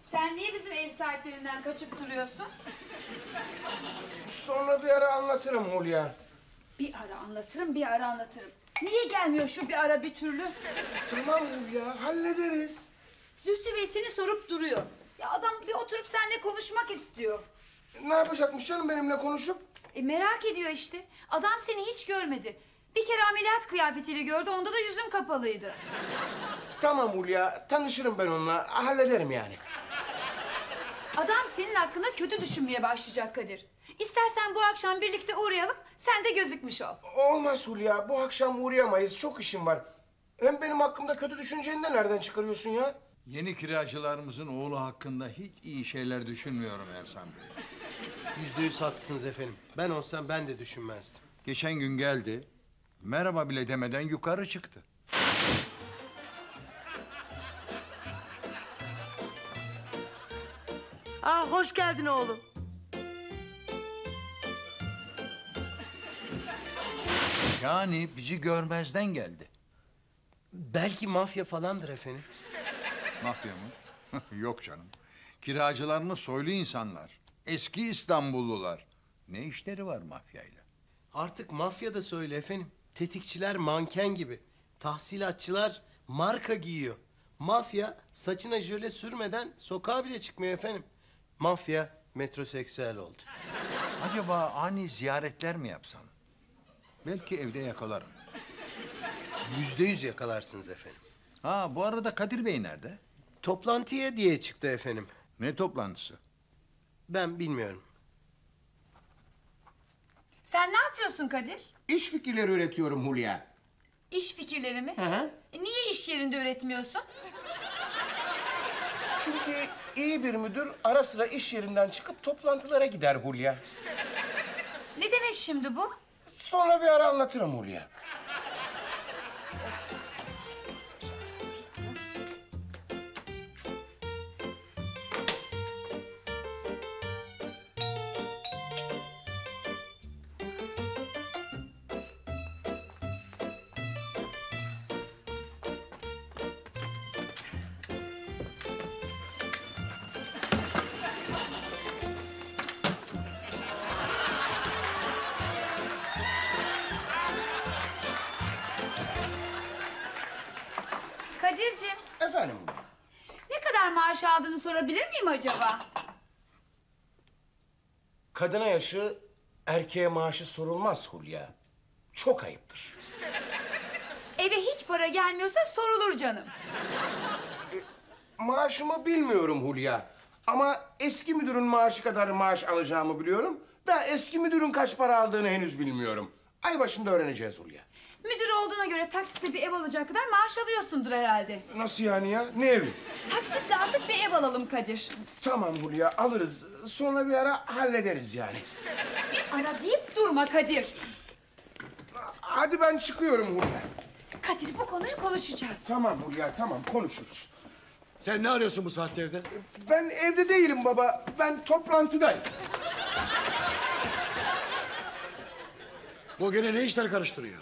Sen niye bizim ev sahiplerinden kaçıp duruyorsun? Sonra bir ara anlatırım Hulya. Bir ara anlatırım, bir ara anlatırım. Niye gelmiyor şu bir ara bir türlü? Tamam Hulya hallederiz. Zühtü Bey seni sorup duruyor. Ya adam bir oturup seninle konuşmak istiyor. Ne yapacakmış canım benimle konuşup? E merak ediyor işte. Adam seni hiç görmedi. Bir kere ameliyat kıyafetiyle gördü, onda da yüzün kapalıydı. Tamam Hulya tanışırım ben onunla hallederim yani. Adam senin hakkında kötü düşünmeye başlayacak Kadir. İstersen bu akşam birlikte uğrayalım, sen de gözükmüş ol. Olmaz Hulya bu akşam uğrayamayız çok işim var. Hem benim hakkımda kötü düşünceni de nereden çıkarıyorsun ya? Yeni kiracılarımızın oğlu hakkında hiç iyi şeyler düşünmüyorum Ersan Bey. Yüzde yüz haklısınız efendim. Ben olsam ben de düşünmezdim. Geçen gün geldi, merhaba bile demeden yukarı çıktı. Aa hoş geldin oğlum. Yani bizi görmezden geldi. Belki mafya falandır efendim. Mafya mı? Yok canım. Kiracılarımız soylu insanlar. Eski İstanbullular. Ne işleri var mafyayla? Artık mafya da söyle efendim. Tetikçiler manken gibi. Tahsilatçılar marka giyiyor. Mafya saçına jöle sürmeden sokağa bile çıkmıyor efendim. Mafya metroseksüel oldu. Acaba ani ziyaretler mi yapsan? Belki evde yakalarım. Yüzde yüz yakalarsınız efendim. Ha bu arada Kadir Bey nerede? Toplantıya diye çıktı efendim. Ne toplantısı? Ben bilmiyorum. Sen ne yapıyorsun Kadir? İş fikirleri üretiyorum Hulya. İş fikirleri mi? hı. E, niye iş yerinde üretmiyorsun? Çünkü iyi bir müdür ara sıra iş yerinden çıkıp toplantılara gider Hulya. Ne demek şimdi bu? Sonra bir ara anlatırım Hulya. Sorabilir miyim acaba? kadına yaşı erkeğe maaşı sorulmaz Hulya. Çok ayıptır. Eve hiç para gelmiyorsa sorulur canım. Maaşımı bilmiyorum Hulya. Ama eski müdürün maaşı kadar maaş alacağımı biliyorum. Da eski müdürün kaç para aldığını henüz bilmiyorum. Ay başında öğreneceğiz Hulya. Müdür olduğuna göre taksitle bir ev alacak kadar maaş alıyorsundur herhalde. Nasıl yani ya? Ne evi? Taksitle artık bir ev alalım Kadir. Tamam Hulya alırız. Sonra bir ara hallederiz yani. Ara deyip durma Kadir. Hadi ben çıkıyorum Hulya. Kadir bu konuyu konuşacağız. Tamam Hulya tamam konuşuruz. Sen ne arıyorsun bu saatte evde? Ben evde değilim baba. Ben toplantıdayım. Bu gene ne işler karıştırıyor?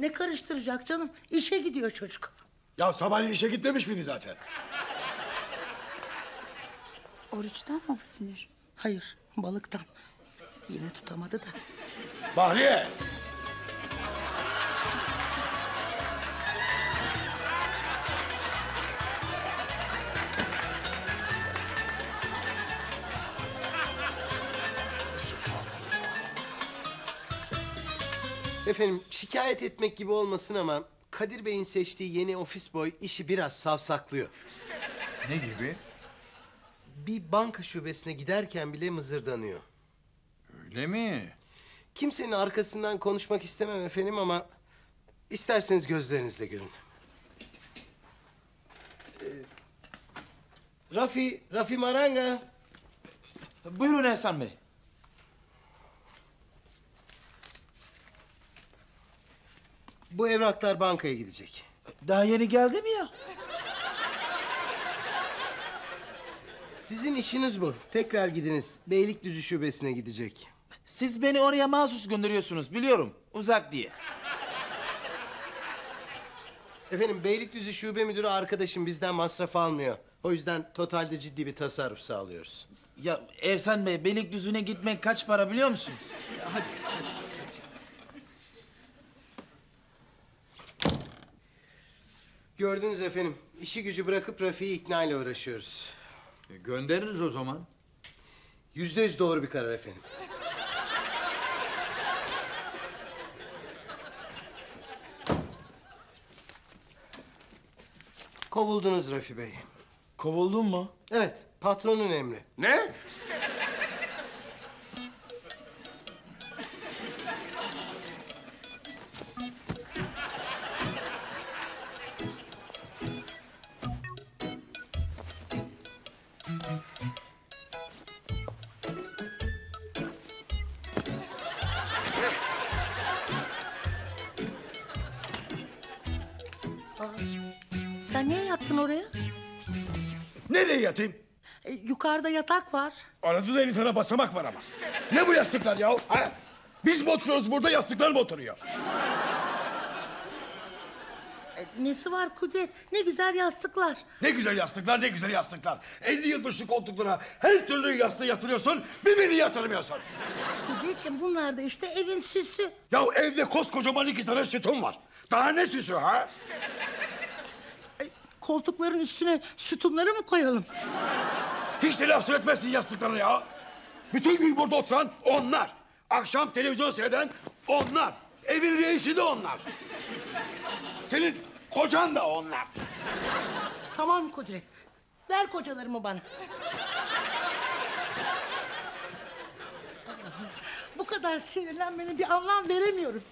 Ne karıştıracak canım? İşe gidiyor çocuk. Ya sabahleyin işe gitmemiş miydi zaten? Oruçtan mı bu sinir? Hayır balıktan. Yine tutamadı da. Bahriye! Efendim şikayet etmek gibi olmasın ama Kadir Bey'in seçtiği yeni ofis boy işi biraz savsaklıyor. Ne gibi? Bir banka şubesine giderken bile mızırdanıyor. Öyle mi? Kimsenin arkasından konuşmak istemem efendim ama isterseniz gözlerinizle görün. Ee, Rafi, Rafi Maranga. Buyurun Ehsan Bey. Bu evraklar bankaya gidecek. Daha yeni geldi mi ya? Sizin işiniz bu. Tekrar gidiniz. Beylikdüzü şubesine gidecek. Siz beni oraya mahsus gönderiyorsunuz biliyorum. Uzak diye. Efendim Beylikdüzü şube müdürü arkadaşım bizden masraf almıyor. O yüzden totalde ciddi bir tasarruf sağlıyoruz. Ya Ersan Bey Beylikdüzü'ne gitmek kaç para biliyor musunuz? Hadi, hadi, Gördünüz efendim, işi gücü bırakıp Rafi'yi ikna ile uğraşıyoruz. E, göndeririz o zaman. Yüzde yüz doğru bir karar efendim. Kovuldunuz Rafi Bey. Kovuldun mu? Evet, patronun emri. Ne? Yukarıda yatak var. Arada da tane basamak var ama. Ne bu yastıklar ya? Ha? Biz mi oturuyoruz burada yastıklar mı oturuyor? E, nesi var Kudret? Ne güzel yastıklar. Ne güzel yastıklar ne güzel yastıklar. 50 yıldır şu koltuklara her türlü yastığı yatırıyorsun bir beni yatırmıyorsun. Kudretciğim bunlar da işte evin süsü. Ya evde koskocaman iki tane sütun var. Daha ne süsü ha? Koltukların üstüne sütunları mı koyalım? Hiç de laf söyletmezsin yastıklarına ya. Bütün gün burada oturan onlar. Akşam televizyon seyreden onlar. Evin reisi de onlar. Senin kocan da onlar. Tamam Kudret. Ver kocalarımı bana. Bu kadar sinirlenmenin bir anlam veremiyorum.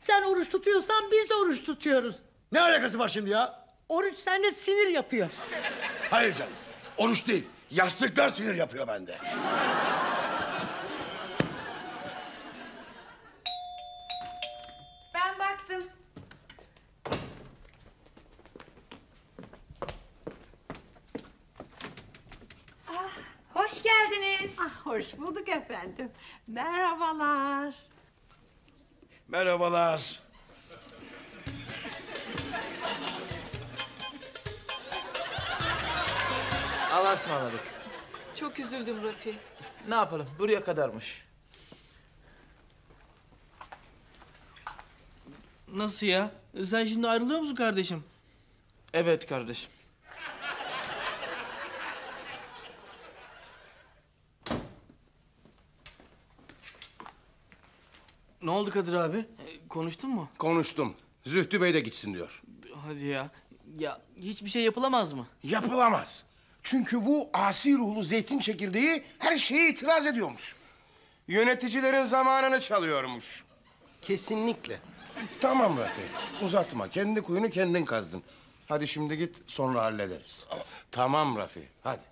Sen oruç tutuyorsan biz de oruç tutuyoruz. Ne alakası var şimdi ya? Oruç sende sinir yapıyor. Hayır canım. Oruç değil. Yastıklar sinir yapıyor bende. Ben baktım. Ah, hoş geldiniz. Hoş bulduk efendim. Merhabalar. Merhabalar. Allah'a ısmarladık. Çok üzüldüm Rafi. Ne yapalım buraya kadarmış. Nasıl ya? Sen şimdi ayrılıyor musun kardeşim? Evet kardeşim. Ne oldu Kadir abi? E, konuştun mu? Konuştum. Zühtü Bey de gitsin diyor. Hadi ya. Ya hiçbir şey yapılamaz mı? Yapılamaz. Çünkü bu asi ruhlu zeytin çekirdeği her şeye itiraz ediyormuş. Yöneticilerin zamanını çalıyormuş. Kesinlikle. Tamam Rafi, uzatma. Kendi kuyunu kendin kazdın. Hadi şimdi git, sonra hallederiz. Tamam Rafi, hadi.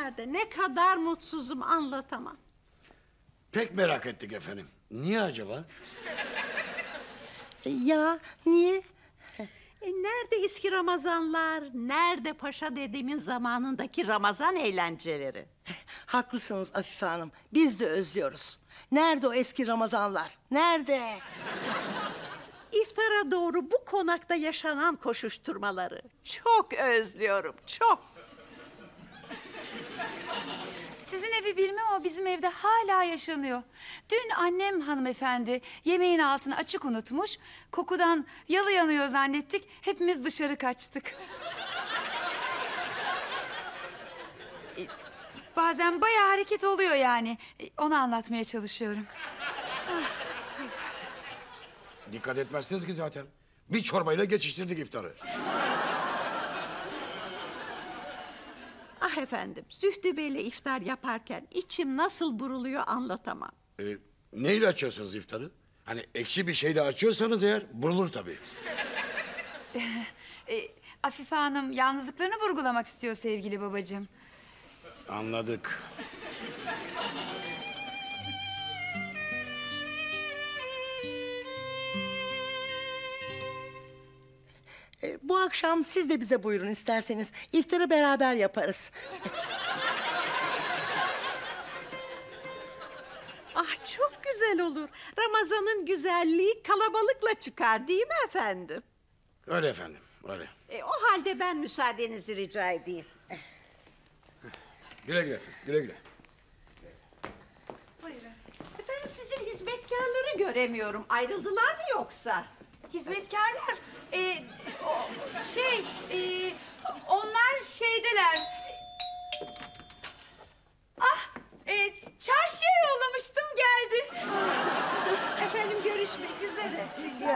Günlerde ne kadar mutsuzum anlatamam. Pek merak ettik efendim. Niye acaba? E, Ya niye? E, nerede eski Ramazanlar, nerede Paşa dedemin zamanındaki Ramazan eğlenceleri? Haklısınız Afife Hanım. Biz de özlüyoruz. Nerede o eski Ramazanlar? Nerede? İftara doğru bu konakta yaşanan koşuşturmaları çok özlüyorum, çok. Sizin evi bilmem ama bizim evde hala yaşanıyor. Dün annem hanımefendi yemeğin altını açık unutmuş. Kokudan yalı yanıyor zannettik. Hepimiz dışarı kaçtık. E, Bazen bayağı hareket oluyor yani. E, Onu anlatmaya çalışıyorum. Dikkat etmezsiniz ki zaten. Bir çorbayla geçiştirdik iftarı. Ah efendim, Zühtü Bey'le iftar yaparken içim nasıl buruluyor anlatamam. Ee, neyle açıyorsunuz iftarı? Hani ekşi bir şeyle açıyorsanız eğer burulur tabii. E, Afife Hanım yalnızlıklarını vurgulamak istiyor sevgili babacığım. Anladık. Akşam siz de bize buyurun isterseniz. İftarı beraber yaparız. Ah çok güzel olur. Ramazan'ın güzelliği kalabalıkla çıkar değil mi efendim? Öyle efendim, öyle. E, o halde ben müsaadenizi rica edeyim. Güle güle efendim, güle güle. Efendim sizin hizmetkarları göremiyorum. Ayrıldılar mı yoksa? Hizmetkarlar. Ee, o, şey, ee, onlar şeydeler. Ah, ee, çarşıya yollamıştım geldi. Efendim görüşmek üzere.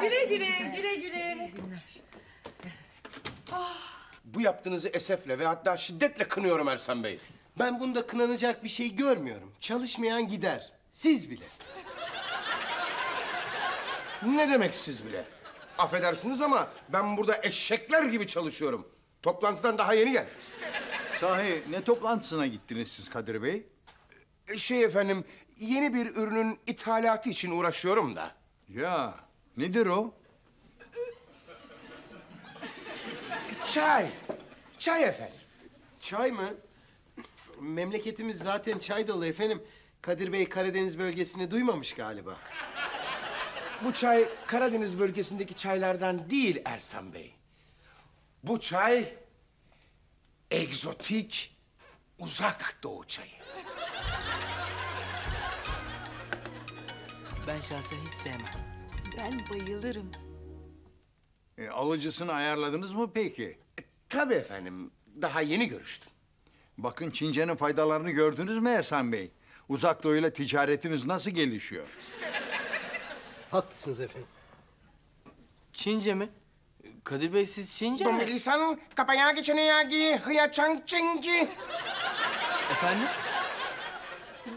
Güle güle, güle güle. Bu yaptığınızı esefle ve hatta şiddetle kınıyorum Ersan Bey. Ben bunda kınanacak bir şey görmüyorum. Çalışmayan gider. Siz bile. Ne demek siz bile? Affedersiniz ama ben burada eşekler gibi çalışıyorum. Toplantıdan daha yeni geldim. Sahi ne toplantısına gittiniz siz Kadir Bey? E, Şey efendim, yeni bir ürünün ithalatı için uğraşıyorum da. Ya nedir o? Çay. Çay efendim. Çay mı? Memleketimiz zaten çay dolu efendim. Kadir Bey Karadeniz bölgesini duymamış galiba. Bu çay Karadeniz bölgesindeki çaylardan değil Ersan Bey. Bu çay egzotik uzak doğu çayı. Ben şahsen hiç sevmem. Ben bayılırım. E, alıcısını ayarladınız mı peki? Tabii efendim, daha yeni görüştüm. Bakın Çince'nin faydalarını gördünüz mü Ersan Bey? Uzak doğuyla ticaretimiz nasıl gelişiyor? Haklısınız efendim. Çince mi? Kadir Bey siz Çince mi? Dombilisan kapaya geçene yagi hıya çang çengi. Efendim?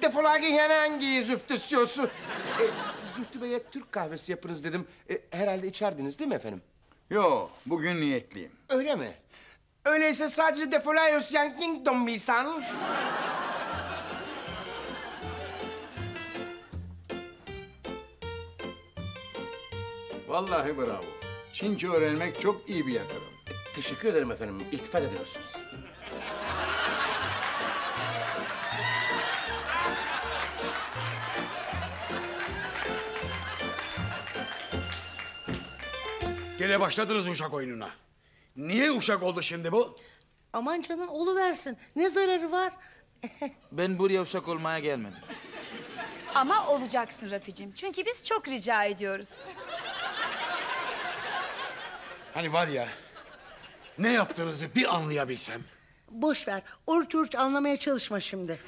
Defolagi henengi züftüsyosu. E, Zühtü Bey'e Türk kahvesi yapınız dedim. E, herhalde içerdiniz değil mi efendim? Yo, bugün niyetliyim. Öyle mi? Öyleyse sadece defolayos yanking dombilisan. Vallahi bravo. Çince öğrenmek çok iyi bir yatırım. Teşekkür ederim efendim. İltifat ediyorsunuz. Gene başladınız uşak oyununa. Niye uşak oldu şimdi bu? Aman canım versin. Ne zararı var? Ben buraya uşak olmaya gelmedim. Ama olacaksın Rafi'cim. Çünkü biz çok rica ediyoruz. Hani var ya, ne yaptığınızı bir anlayabilsem. Boş ver. Oruç oruç anlamaya çalışma şimdi.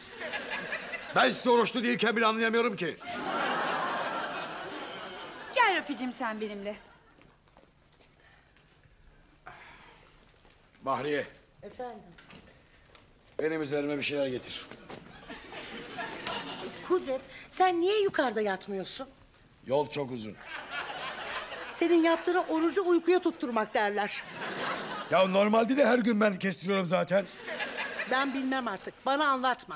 Ben size oruçlu değilken bile anlayamıyorum ki. Gel Rafi'cim sen benimle. Bahriye, Efendim? benim üzerime bir şeyler getir. Kudret sen niye yukarıda yatmıyorsun? Yol çok uzun. Senin yaptığına orucu uykuya tutturmak derler. Ya normalde de her gün ben kestiriyorum zaten. Ben bilmem artık. Bana anlatma.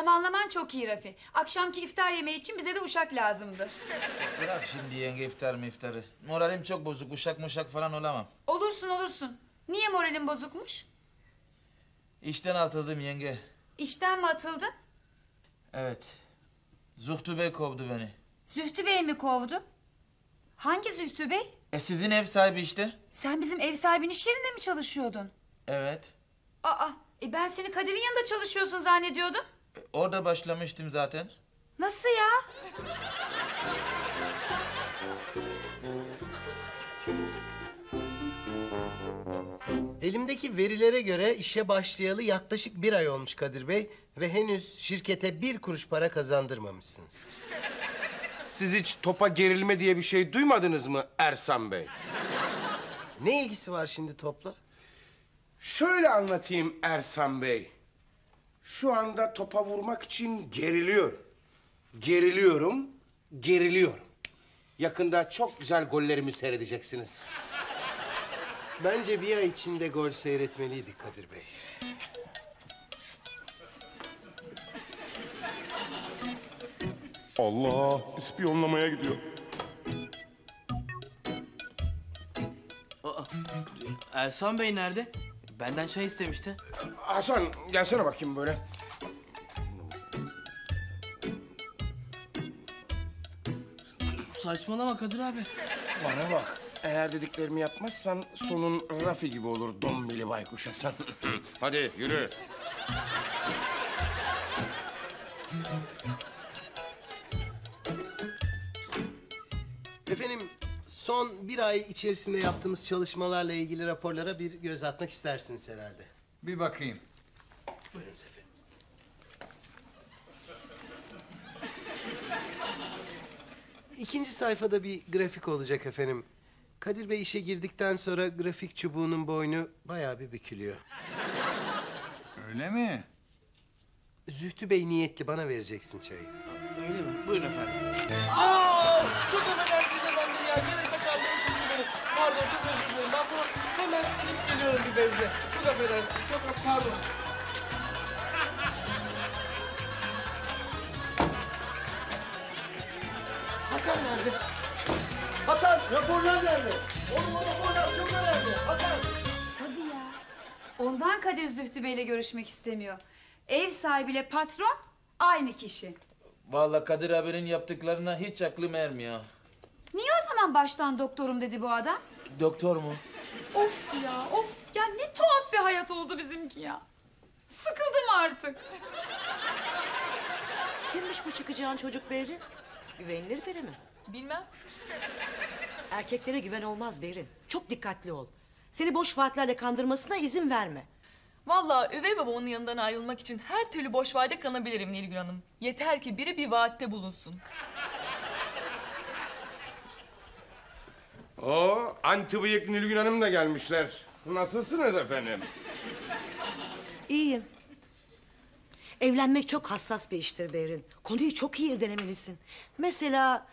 Zamanlaman çok iyi Rafi. Akşamki iftar yemeği için bize de uşak lazımdı. Bırak şimdi yenge iftar mı iftarı. Moralim çok bozuk. Uşak muşak falan olamam. Olursun olursun. Niye moralin bozukmuş? İşten atıldım yenge. İşten mi atıldın? Evet. Zuhtu Bey kovdu beni. Zühtü Bey mi kovdu? Hangi Zühtü Bey? E sizin ev sahibi işte. Sen bizim ev sahibinin iş yerinde mi çalışıyordun? Evet. Aa, e ben seni Kadir'in yanında çalışıyorsun zannediyordum. Orada başlamıştım zaten. Nasıl ya? Elimdeki verilere göre işe başlayalı yaklaşık bir ay olmuş Kadir Bey... ...ve henüz şirkete bir kuruş para kazandırmamışsınız. Siz hiç topa gerilme diye bir şey duymadınız mı Ersan Bey? Ne ilgisi var şimdi topla? Şöyle anlatayım Ersan Bey. Şu anda topa vurmak için geriliyorum. Geriliyorum, geriliyorum. Yakında çok güzel gollerimi seyredeceksiniz. Bence bir ay içinde gol seyretmeliydik Kadir Bey. Allah, ispiyonlamaya gidiyor. Aa, Ersan Bey nerede? Benden çay istemişti. Hasan, gelsene bakayım böyle. Saçmalama Kadir abi. Bana bak. Eğer dediklerimi yapmazsan sonun Rafi gibi olur dombili baykuş Hasan. Hadi yürü. Son bir ay içerisinde yaptığımız çalışmalarla ilgili raporlara bir göz atmak istersiniz herhalde. Bir bakayım. Buyurunuz efendim. İkinci sayfada bir grafik olacak efendim. Kadir Bey işe girdikten sonra grafik çubuğunun boynu bayağı bir bükülüyor. Öyle mi? Zühtü Bey niyetli bana vereceksin çayı. Öyle mi? Buyurun efendim. Aa! Çok affedersiniz efendim ya. Geride kaldı. özür dilerim. Pardon çok özür dilerim. Ben bunu hemen silip geliyorum bir bezle. Çok affedersiniz. Çok aff- pardon. Hasan nerede? Hasan raporlar nerede? Oğlum o raporlar çok önemli. Hasan. Tabii ya. Ondan Kadir Zühtü Bey'le görüşmek istemiyor. Ev sahibiyle patron aynı kişi. Vallahi Kadir abinin yaptıklarına hiç aklım ermiyor. Niye o zaman baştan doktorum dedi bu adam? Doktor mu? Of ya of ya ne tuhaf bir hayat oldu bizimki ya. Sıkıldım artık. Kimmiş bu çıkacağın çocuk Behrin? Güvenilir biri mi? Bilmem. Erkeklere güven olmaz Behrin. Çok dikkatli ol. Seni boş vaatlerle kandırmasına izin verme. Vallahi üvey babamın yanından ayrılmak için her türlü boş vaade kanabilirim Nilgün Hanım. Yeter ki biri bir vaatte bulunsun. O anti bıyık Nilgün Hanım da gelmişler. Nasılsınız efendim? İyiyim. Evlenmek çok hassas bir iştir Behrin. Konuyu çok iyi irdelemelisin. Mesela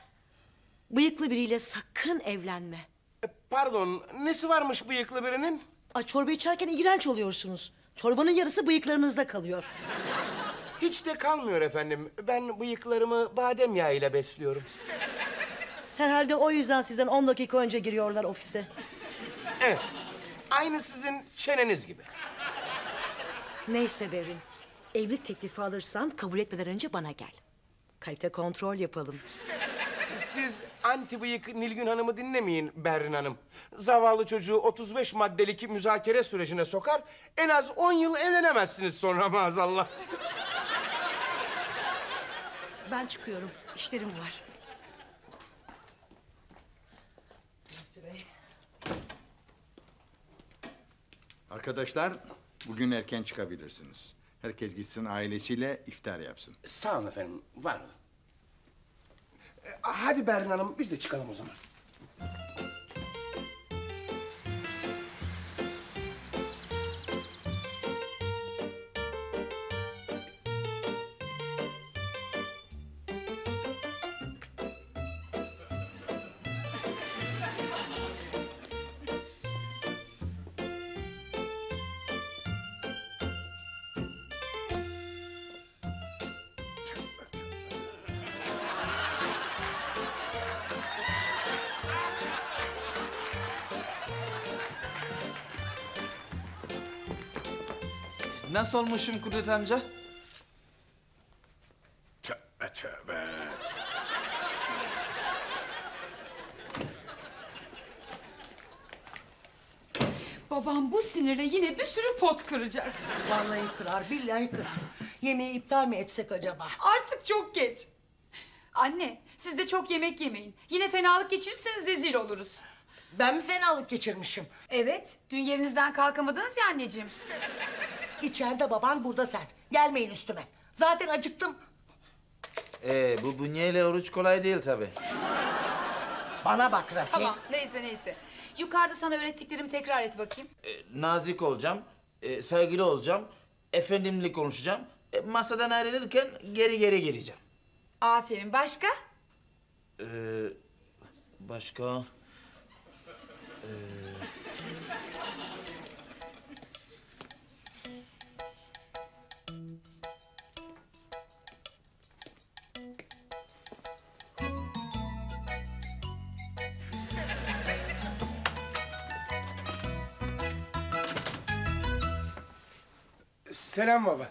bıyıklı biriyle sakın evlenme. E, Pardon, nesi varmış bıyıklı birinin? Ay, çorba içerken iğrenç oluyorsunuz. Çorbanın yarısı bıyıklarınızda kalıyor. Hiç de kalmıyor efendim. Ben bıyıklarımı badem yağıyla besliyorum. Herhalde o yüzden sizden 10 dakika önce giriyorlar ofise. Evet. Aynı sizin çeneniz gibi. Neyse Berin. Evlilik teklifi alırsan kabul etmeden önce bana gel. Kalite kontrol yapalım. Siz anti bıyık Nilgün Hanım'ı dinlemeyin Berrin Hanım. Zavallı çocuğu 35 maddelik müzakere sürecine sokar. En az 10 yıl evlenemezsiniz sonra maazallah. Ben çıkıyorum. İşlerim var. Arkadaşlar bugün erken çıkabilirsiniz. Herkes gitsin ailesiyle iftar yapsın. Sağ olun efendim, var olun. E, Hadi Berrin Hanım, biz de çıkalım o zaman. Nasıl olmuşum Kudret amca? Tövbe tövbe. Babam bu sinirle yine bir sürü pot kıracak. Vallahi kırar, billahi kırar. Yemeği iptal mi etsek acaba? Artık çok geç. Anne siz de çok yemek yemeyin. Yine fenalık geçirirseniz rezil oluruz. Ben mi fenalık geçirmişim? Evet dün yerinizden kalkamadınız ya anneciğim. İçeride baban, burada sen. Gelmeyin üstüme. Zaten acıktım. Ee, bu bünyeyle oruç kolay değil tabii. Bana bak Rafi. Tamam neyse neyse. Yukarıda sana öğrettiklerimi tekrar et bakayım. Ee, nazik olacağım, e, saygılı olacağım, efendimli konuşacağım. E, masadan ayrılırken geri geri geleceğim. Aferin başka? Ee, başka... Ee, Selam baba.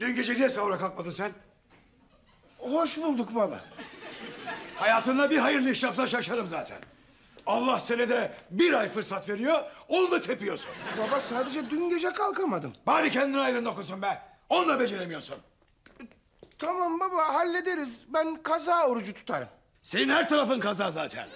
Dün gece niye sahura kalkmadın sen? Hoş bulduk baba. Hayatında bir hayırlı iş yapsan şaşarım zaten. Allah senede bir ay fırsat veriyor, onu da tepiyorsun. Baba sadece dün gece kalkamadım. Bari kendine ayrın okusun be. Onu da beceremiyorsun. Tamam baba hallederiz. Ben kaza orucu tutarım. Senin her tarafın kaza zaten.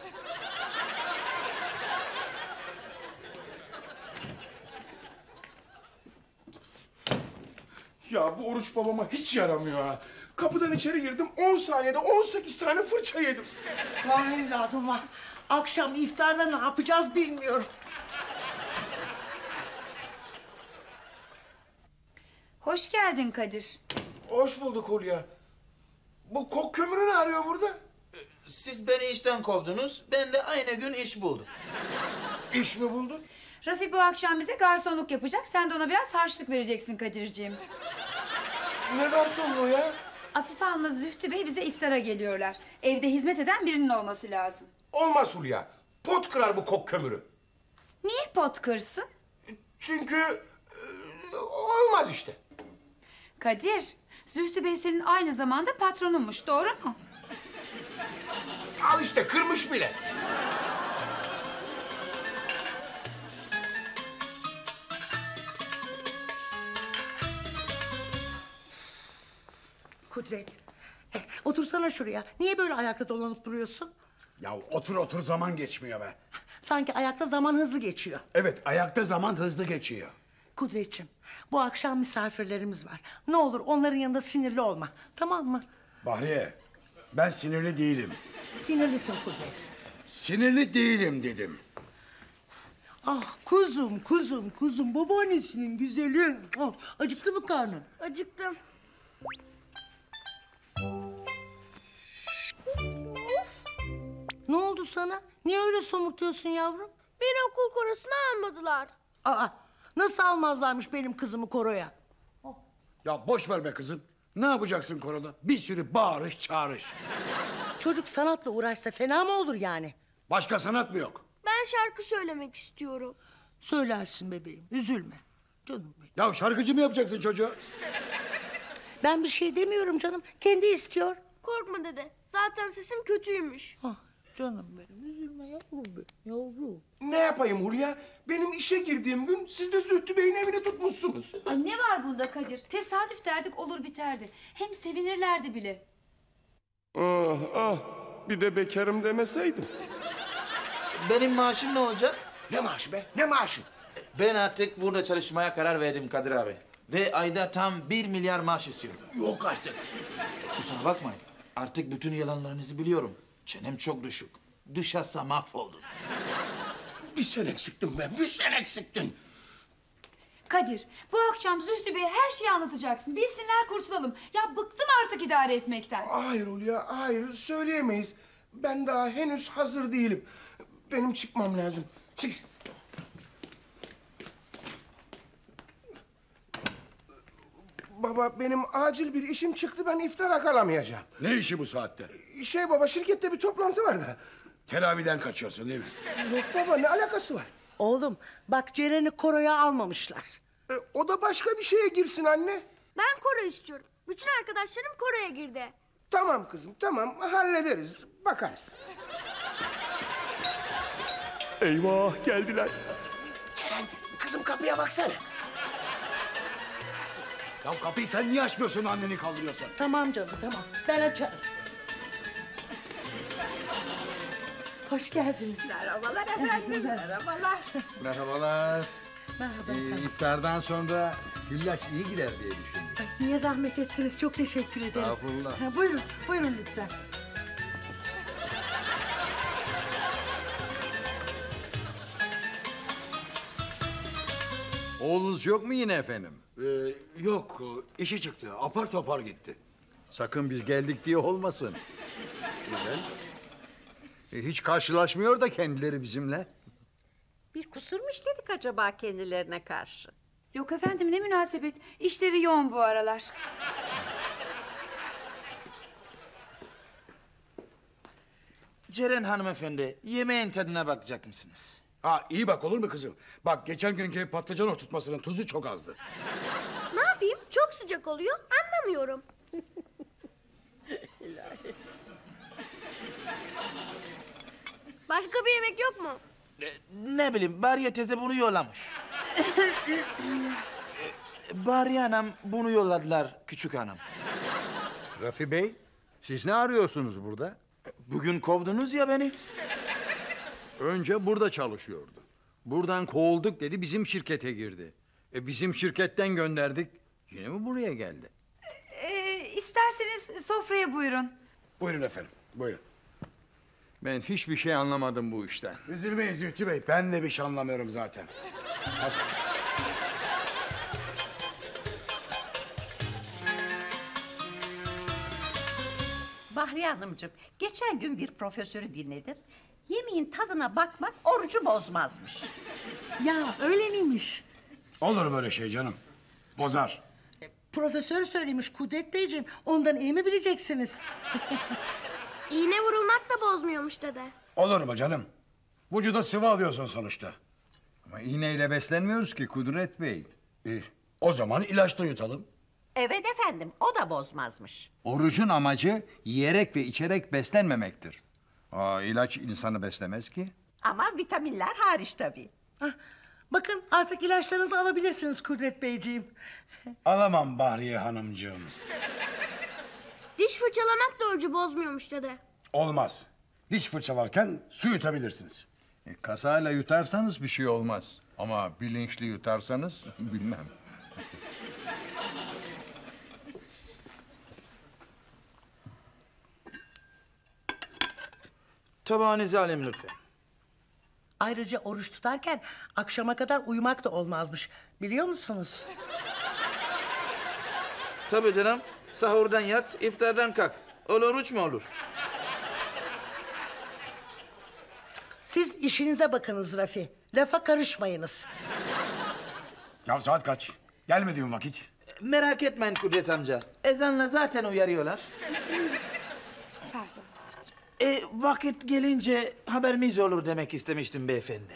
Ya bu oruç babama hiç yaramıyor ha. Kapıdan içeri girdim 10 saniyede 18 tane fırça yedim. Vah evladım vah. Akşam iftarda ne yapacağız bilmiyorum. Hoş geldin Kadir. Hoş bulduk Hulya. Bu kok kömürü ne arıyor burada? siz beni işten kovdunuz, ben de aynı gün iş buldum. İş mi buldun? Rafi bu akşam bize garsonluk yapacak. Sen de ona biraz harçlık vereceksin Kadir'ciğim. Ne garsonluğu ya? Afife Hanım'la Zühtü Bey bize iftara geliyorlar. Evde hizmet eden birinin olması lazım. Olmaz Hulya. Pot kırar bu kok kömürü. Niye pot kırsın? Çünkü e, olmaz işte. Kadir, Zühtü Bey senin aynı zamanda patronunmuş, doğru mu? Al işte kırmış bile. Kudret. eh, Otursana şuraya. Niye böyle ayakta dolanıp duruyorsun? Ya otur otur zaman geçmiyor be. Sanki ayakta zaman hızlı geçiyor. Evet ayakta zaman hızlı geçiyor. Kudretciğim, bu akşam misafirlerimiz var. Ne olur onların yanında sinirli olma. Tamam mı? Bahriye ben sinirli değilim. Sinirlisin Kudret. Sinirli değilim dedim. Ah kuzum, kuzum, kuzum. Babaannesinin güzeli. Ah, acıktı mı karnın? Acıktım. Ne oldu sana? Niye öyle somurtuyorsun yavrum? Beni okul korosuna almadılar. Aa, nasıl almazlarmış benim kızımı koroya? Ya boş ver be kızım. Ne yapacaksın koroda? Bir sürü bağırış çağırış. Çocuk sanatla uğraşsa fena mı olur yani? Başka sanat mı yok? Ben şarkı söylemek istiyorum. Söylersin bebeğim, üzülme. Canım benim. Ya şarkıcı mı yapacaksın çocuğu? Ben bir şey demiyorum canım. Kendi istiyor. Korkma dede. Zaten sesim kötüymüş. Ah, canım benim, üzülme yavrum benim, yavrum. Ne yapayım Hulya? Benim işe girdiğim gün siz de Zühtü Bey'in evini tutmuşsunuz. Ay ne var bunda Kadir? Tesadüf derdik olur biterdi. Hem sevinirlerdi bile. Ah ah bir de bekarım demeseydim. Benim maaşım ne olacak? Ne maaşı be ne maaşı? Ben artık burada çalışmaya karar verdim Kadir abi. Ve ayda tam bir milyar maaş istiyorum. Yok artık. Kusura bakmayın. Artık bütün yalanlarınızı biliyorum. Çenem çok düşük. Düşerse mahvoldum. Bir sen eksiktin be bir sen eksiktin. Kadir, bu akşam Zühtü Bey'e her şeyi anlatacaksın. Bilsinler kurtulalım. Ya bıktım artık idare etmekten. Hayır Hulya hayır söyleyemeyiz. Ben daha henüz hazır değilim. Benim çıkmam lazım. Çık. Baba benim acil bir işim çıktı ben iftara kalamayacağım. Ne işi bu saatte? Şey baba şirkette bir toplantı var da. Teraviden kaçıyorsun değil mi? Yok baba ne alakası var? Oğlum bak Ceren'i koroya almamışlar. E, o da başka bir şeye girsin anne. Ben koro istiyorum. Bütün arkadaşlarım koroya girdi. Tamam kızım tamam hallederiz bakarız. Eyvah geldiler. Ceren kızım kapıya baksana. Ya kapıyı sen niye açmıyorsun anneni kaldırıyorsun? Tamam canım tamam ben açarım. Hoş geldiniz. Merhabalar efendim, merhabalar. Merhabalar. Merhaba Ee, efendim. iftardan sonra güllaç iyi gider diye düşündüm. Ay, Niye zahmet ettiniz? Çok teşekkür ederim. Estağfurullah. Ha, buyurun, buyurun lütfen. Oğlunuz yok mu yine efendim? Ee, yok işi çıktı apar topar gitti. Sakın biz geldik diye olmasın. Neden? E, hiç karşılaşmıyor da kendileri bizimle. Bir kusur mu işledik acaba kendilerine karşı? Yok efendim ne münasebet. İşleri yoğun bu aralar. Ceren hanımefendi, yemeğin tadına bakacak mısınız? Ha iyi bak olur mu kızım? Bak geçen günkü patlıcan oturtmasının tuzu çok azdı. Ne yapayım? Çok sıcak oluyor. Anlamıyorum. Başka bir yemek yok mu? Ne bileyim, Bariye teyze bunu yollamış. Ee, Bariye hanım bunu yolladılar küçük hanım. Rafi Bey, siz ne arıyorsunuz burada? Bugün kovdunuz ya beni. Önce burada çalışıyordu. Buradan kovulduk dedi, bizim şirkete girdi. E bizim şirketten gönderdik. Yine mi buraya geldi? Ee, isterseniz sofraya buyurun. Buyurun efendim, buyurun. Ben hiçbir şey anlamadım bu işten. Üzülmeyin Zühtü Bey, ben de bir şey anlamıyorum zaten. Bahriye Hanımcığım, geçen gün bir profesörü dinledim. Yemeğin tadına bakmak orucu bozmazmış. Ya öyle miymiş? Olur böyle şey canım. Bozar. Profesör söylemiş Kudret Beyciğim. Ondan iyi mi bileceksiniz? İğne vurulmak da bozmuyormuş dede. Olur mu canım? Vücuda sıvı alıyorsun sonuçta. Ama iğneyle beslenmiyoruz ki Kudret Bey. İyi. O zaman ilaç da yutalım. Evet efendim, o da bozmazmış. Orucun amacı yiyerek ve içerek beslenmemektir. Aa, ilaç insanı beslemez ki. Ama vitaminler hariç tabii. Hah, Bakın artık ilaçlarınızı alabilirsiniz Kudret Beyciğim. Alamam Bahriye Hanımcığım. Diş fırçalamak da orucu bozmuyormuş dede. Olmaz. Diş fırçalarken su yutabilirsiniz. E, kasayla yutarsanız bir şey olmaz. Ama bilinçli yutarsanız bilmem. Tabağınızı alayım lütfen. Ayrıca oruç tutarken akşama kadar uyumak da olmazmış. Biliyor musunuz? Tabii canım, sahurdan yat, iftardan kalk. Öyle oruç mu olur? Siz işinize bakınız Rafi. Lafa karışmayınız. Ya saat kaç? Gelmedi mi vakit? Merak etmeyin Kudret amca. Ezanla zaten uyarıyorlar. E, vakit gelince haberimiz olur demek istemiştim beyefendi.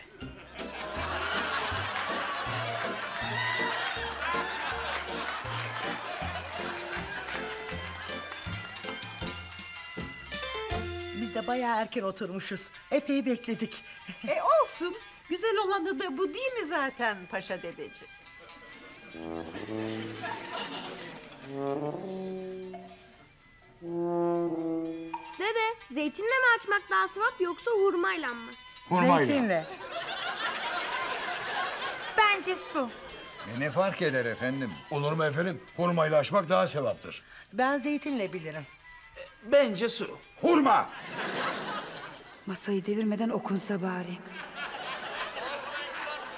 Biz de bayağı erken oturmuşuz. Epey bekledik. E olsun, güzel olanı da bu değil mi zaten paşa dedeciğim? Dede, zeytinle mi açmak daha sevap yoksa hurmayla mı? Hurmayla. Zeytinle. Bence su. E, ne fark eder efendim? Olur mu efendim? Hurmayla açmak daha sevaptır. Ben zeytinle bilirim. Bence su. Hurma! Masayı devirmeden okunsa bari.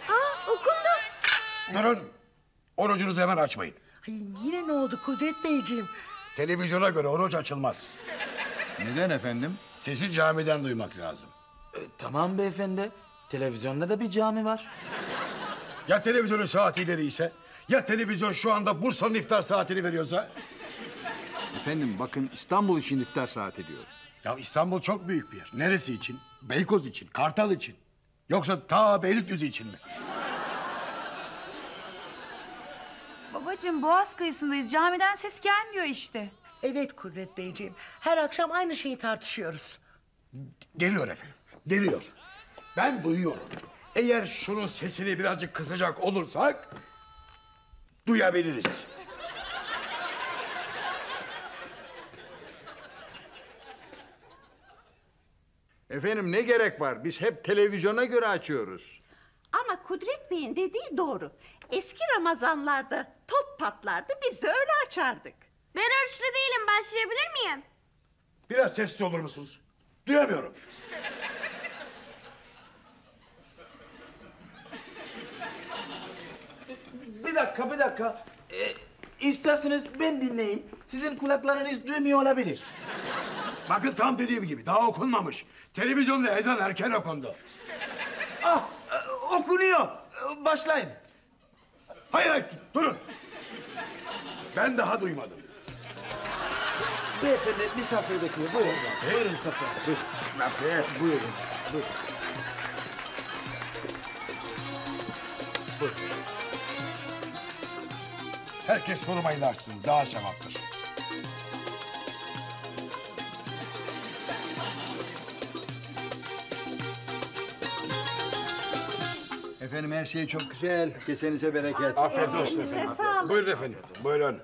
Aa, okundu. Durun. Orucunuzu hemen açmayın. Ay, yine ne oldu Kudret Beyciğim? Televizyona göre oruç açılmaz. Neden efendim? Sesi camiden duymak lazım. E, tamam beyefendi. Televizyonda da bir cami var. Ya televizyonun saati ileri ise? Ya televizyon şu anda Bursa'nın iftar saatini veriyorsa? Efendim bakın İstanbul için iftar saati diyor. Ya İstanbul çok büyük bir yer. Neresi için? Beykoz için, Kartal için. Yoksa ta Beylikdüzü için mi? Babacığım boğaz kıyısındayız. Camiden ses gelmiyor işte. Evet Kudret Beyciğim. Her akşam aynı şeyi tartışıyoruz. Geliyor efendim, geliyor. Ben duyuyorum. Eğer şunun sesini birazcık kısacak olursak... ...duyabiliriz. Efendim ne gerek var? Biz hep televizyona göre açıyoruz. Ama Kudret Bey'in dediği doğru. Eski Ramazanlarda top patlardı, biz de öyle açardık. Ben oruçlu değilim. Başlayabilir miyim? Biraz sessiz olur musunuz? Duyamıyorum. Bir dakika, bir dakika. E, isterseniz ben dinleyeyim. Sizin kulaklarınız duymuyor olabilir. Bakın tam dediğim gibi daha okunmamış. Televizyonda ezan erken okundu. Ah e, okunuyor. E, Başlayın. Hayır hayır durun. Ben daha duymadım. Beyefendi misafir bekliyor. Buyurun. Buyurun misafir. Buyurun. Nafiye. Buyurun. Buyurun. Herkes korumayı açsın. Daha sevaptır. Efendim her şey çok güzel. Kesenize bereket. Afiyet olsun efendim. Buyurun efendim. Buyurun.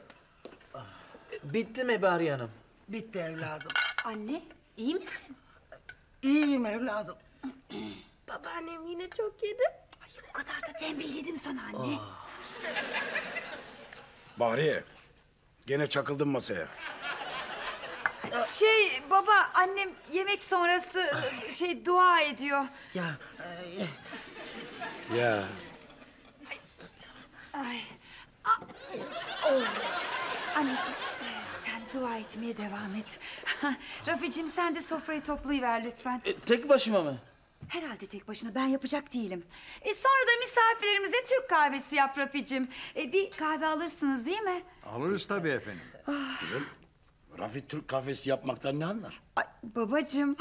Bitti mi Bariye Hanım? Bitti evladım. Anne iyi misin? İyiyim evladım. Babaannem yine çok yedi. O kadar da tembihledim sana anne. Bahriye. Gene çakıldın masaya. Şey baba annem yemek sonrası şey dua ediyor. Ya Ya. Ay. A- Oh. Anneciğim e, dua etmeye devam et. Rafi'cim sen de sofrayı toplayıver lütfen. E, tek başıma mı? Herhalde tek başına ben yapacak değilim. E sonra da misafirlerimize Türk kahvesi yap Rafi'cim. E, bir kahve alırsınız değil mi? Alırız tabii efendim. Rafi Türk kahvesi yapmaktan ne anlar? Ay babacığım.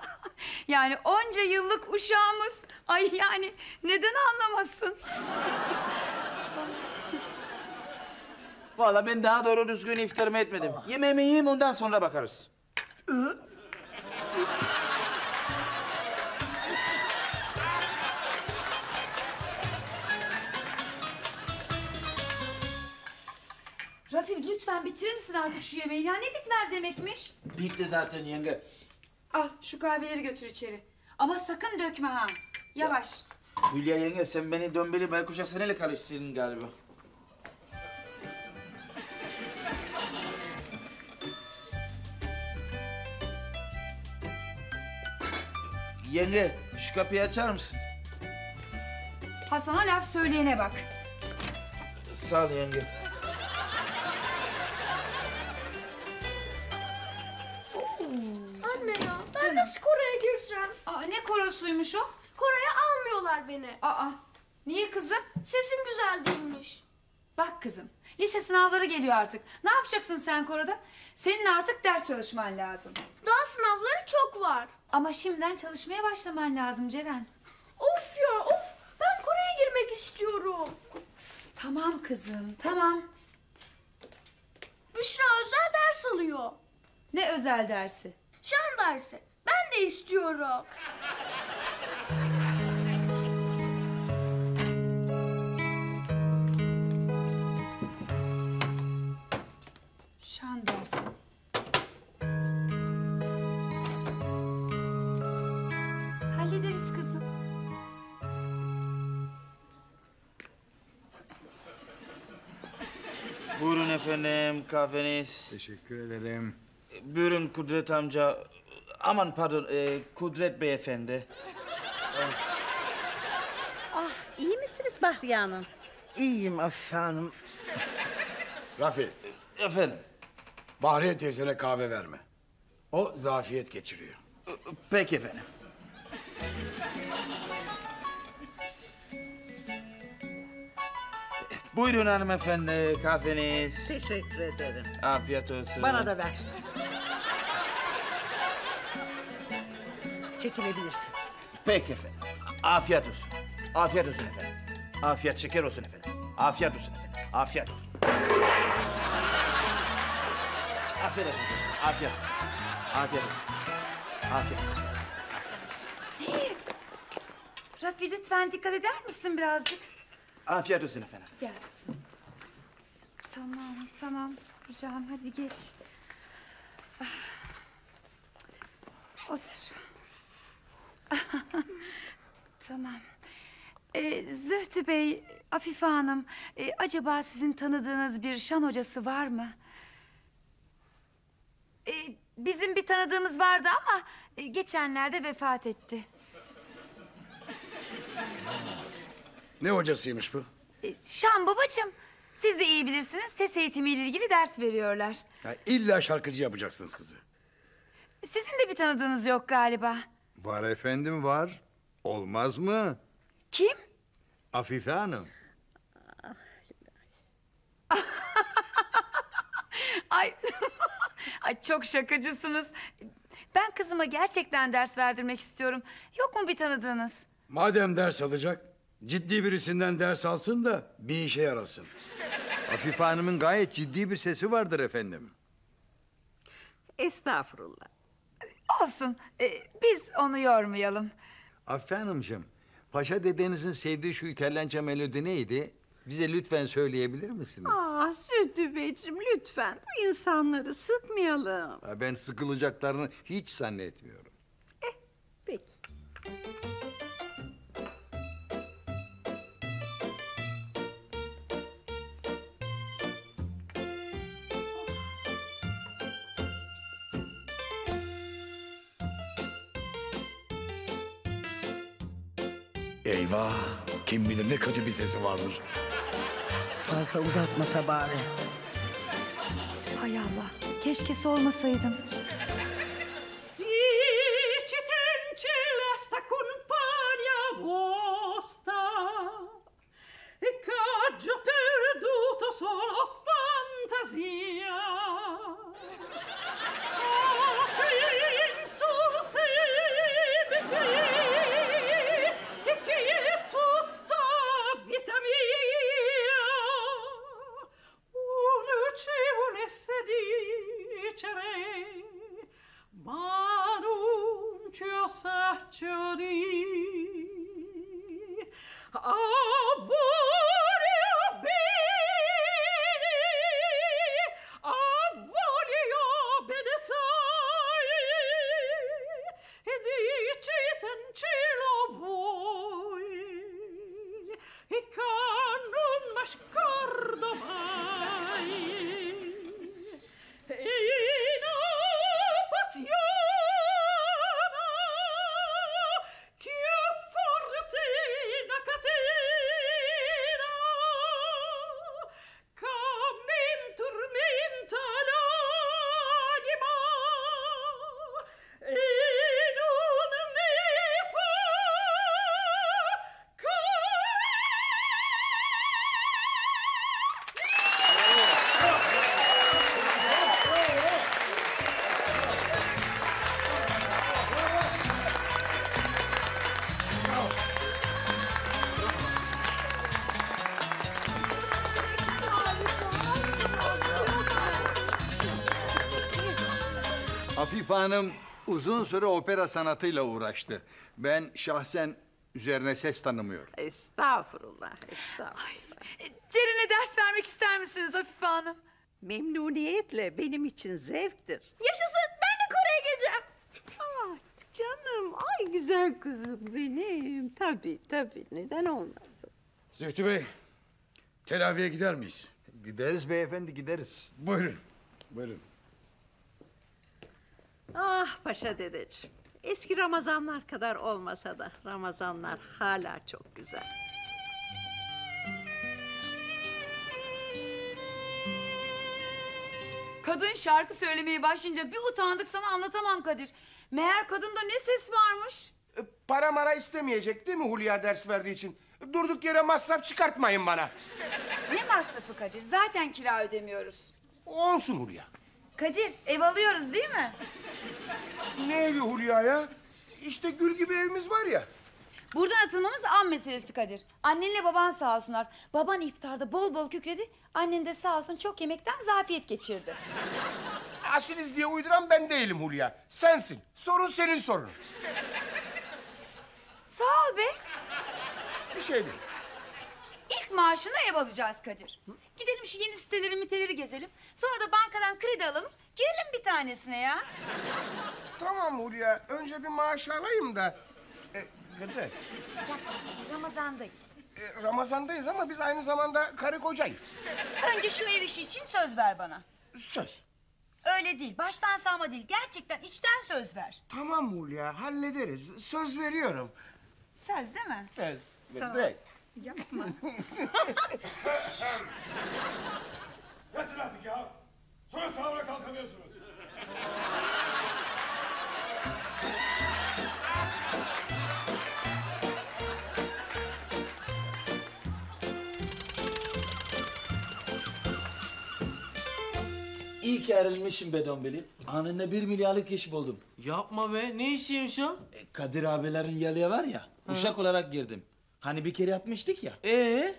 yani onca yıllık uşağımız. Ay yani neden anlamasın? Vallahi ben daha doğru düzgün iftarımı etmedim. Yemeğimi yiyeyim ondan sonra bakarız. Rafi lütfen bitirir misin artık şu yemeği? Ya ne bitmez yemekmiş? Bitti zaten yenge. Al şu kahveleri götür içeri. Ama sakın dökme ha. Yavaş. Hülya yenge sen beni dönbeli baykuşa seneyle karıştırdın galiba. Yenge şu kapıyı açar mısın? Hasan'a laf söyleyene bak. Sağ ol yenge. Anne ya ben nasıl Kore'ye gireceğim? Aa, ne korosuymuş o? Kore'ye almıyorlar beni. Aa, niye kızım? Sesim güzel değilmiş. Bak kızım, lise sınavları geliyor artık. Ne yapacaksın sen koroda? Senin artık ders çalışman lazım. Daha sınavları çok var. Ama şimdiden çalışmaya başlaman lazım Ceren. Of ya of. Ben Kore'ye girmek istiyorum. Tamam kızım, tamam. Büşra özel ders alıyor. Ne özel dersi? Şan dersi. Ben de istiyorum. Kahveniz. Teşekkür ederim. Buyurun Kudret amca. Aman pardon e, Kudret beyefendi. Ah iyi misiniz Bahriye Hanım? iyiyim Afife Hanım. Rafi. Efendim. Bahriye teyzene kahve verme. O zafiyet geçiriyor. Peki efendim. Buyurun hanımefendi kahveniz. Teşekkür ederim. Afiyet olsun. Bana da ver. Çekilebilirsin. Peki efendim. Afiyet olsun. Afiyet olsun efendim. Afiyet şeker olsun efendim. Afiyet olsun efendim. Afiyet olsun. Afiyet olsun. efendim. Afiyet olsun. Afiyet olsun. Afiyet olsun. Rafi lütfen dikkat eder misin birazcık? Afiyet olsun efendim. Gel kızım. Tamam, tamam soracağım. Hadi geç. Ah. Otur. tamam. Ee, Zühtü Bey, Afife Hanım... e, ...acaba sizin tanıdığınız bir şan hocası var mı? Ee, bizim bir tanıdığımız vardı ama... e, ...geçenlerde vefat etti. Ne hocasıymış bu? Ee, Şan babacığım, siz de iyi bilirsiniz. Ses eğitimiyle ilgili ders veriyorlar. Ya illa şarkıcı yapacaksınız kızı. Sizin de bir tanıdığınız yok galiba. Var efendim var. Olmaz mı? Kim? Afife Hanım. Ay, ay çok şakacısınız. Ben kızıma gerçekten ders verdirmek istiyorum. Yok mu bir tanıdığınız? Madem ders alacak, ciddi birisinden ders alsın da bir işe yarasın. Afife Hanım'ın gayet ciddi bir sesi vardır efendim. Estağfurullah. Olsun. e, biz onu yormayalım. Afife Hanımcığım, Paşa dedenizin sevdiği şu İtalyanca melodi neydi? Bize lütfen söyleyebilir misiniz? Ah Sütü Beyciğim lütfen bu insanları sıkmayalım. Ben sıkılacaklarını hiç zannetmiyorum. Kim bilir ne kötü bir sesi vardır. Fazla uzatmasa bari. Hay Allah. Keşke sormasaydım. Hanım uzun süre opera sanatıyla uğraştı. Ben şahsen üzerine ses tanımıyorum. Estağfurullah, estağfurullah. Ceren'e ders vermek ister misiniz Afife Hanım? Memnuniyetle benim için zevktir. Yaşasın ben de Kore'ye geleceğim. Ah canım, ay güzel kızım benim. Tabii tabii, neden olmasın? Zühtü Bey, telaviye gider miyiz? Gideriz beyefendi gideriz. Buyurun, buyurun. Ah paşa dedeciğim. Eski Ramazanlar kadar olmasa da Ramazanlar hala çok güzel. Kadın şarkı söylemeye başlayınca bir utandık sana anlatamam Kadir. Meğer kadında ne ses varmış. E, Para mara istemeyecek değil mi Hulya ders verdiği için? Durduk yere masraf çıkartmayın bana. Ne masrafı Kadir? Zaten kira ödemiyoruz. Olsun Hulya. Kadir ev alıyoruz değil mi? Ne evi Hulya ya? İşte gül gibi evimiz var ya. Buradan atılmamız an meselesi Kadir. Annenle baban sağ olsunlar. Baban iftarda bol bol kükredi. Annen de sağ olsun çok yemekten zafiyet geçirdi. Asiliz diye uyduran ben değilim Hulya. Sensin. Sorun senin sorun. Sağ ol be. Bir şey değil. İlk maaşına ev alacağız Kadir. Gidelim şu yeni siteleri miteleri gezelim. Sonra da bankadan kredi alalım. Girelim bir tanesine ya. Tamam Hulya. Önce bir maaş alayım da. E, Gıdı, Ramazandayız. e, Ramazandayız ama biz aynı zamanda karı kocayız. Önce şu ev işi için söz ver bana. Söz. Öyle değil. Baştan sağma değil. Gerçekten içten söz ver. Tamam Hulya hallederiz. Söz veriyorum. Söz değil mi? Söz. Tamam. Bek. Yapma. Yatın artık ya. Sonra sahura kalkamıyorsunuz. İyi ki ayrılmışım be Dombili. Anında bir milyarlık iş buldum. Yapma be. Ne işiymiş o? E, Kadir abilerin yalıya var ya. Uşak olarak girdim. Hani bir kere yapmıştık ya. Ee?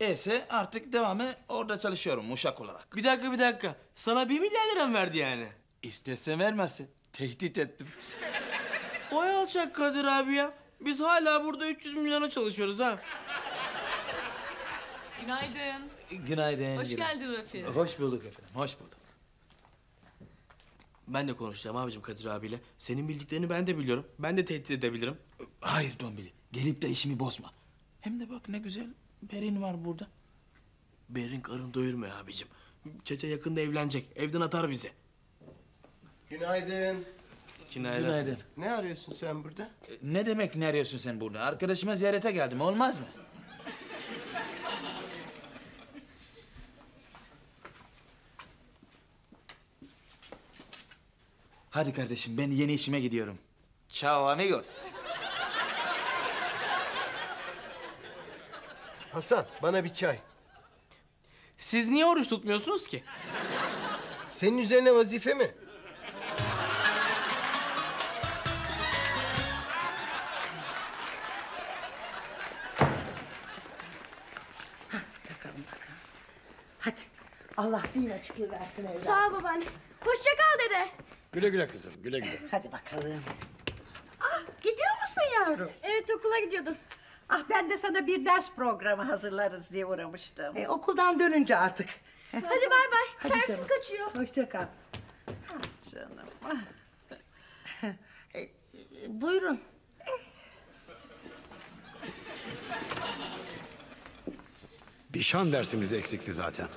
Ese artık devamı orada çalışıyorum uşak olarak. Bir dakika bir dakika. Sana bir milyar lira mı verdi yani? İstese vermesin. Tehdit ettim. Vay alçak Kadir abi ya. Biz hala burada 300 milyona çalışıyoruz ha. Günaydın. Günaydın. Hoş günaydın. geldin Rafi. Hoş bulduk efendim, hoş bulduk. Ben de konuşacağım abicim Kadir abiyle. Senin bildiklerini ben de biliyorum. Ben de tehdit edebilirim. Hayır Dombili, gelip de işimi bozma. Hem de bak ne güzel Berin var burada. Berin karın doyurmuyor abicim. Çeçe yakında evlenecek. Evden atar bizi. Günaydın. Günaydın. Günaydın. Ne arıyorsun sen burada? E, Ne demek ne arıyorsun sen burada? Arkadaşıma ziyarete geldim, olmaz mı? Hadi kardeşim, ben yeni işime gidiyorum. Ciao amigos. Hasan bana bir çay. Siz niye oruç tutmuyorsunuz ki? Senin üzerine vazife mi? Hadi. Allah zihin açıklığı versin evladım. Sağ ol babaanne. Hoşça kal dede. Güle güle kızım güle güle. Hadi bakalım. Ah, gidiyor musun yavrum? Evet okula gidiyordum. Ah ben de sana bir ders programı hazırlarız diye uğramıştım. E, okuldan dönünce artık. Hadi bay bay. Hadi Servisim canım. kaçıyor. Hoşça kal. Canım. E, e, buyurun. Bir şan dersimiz eksikti zaten.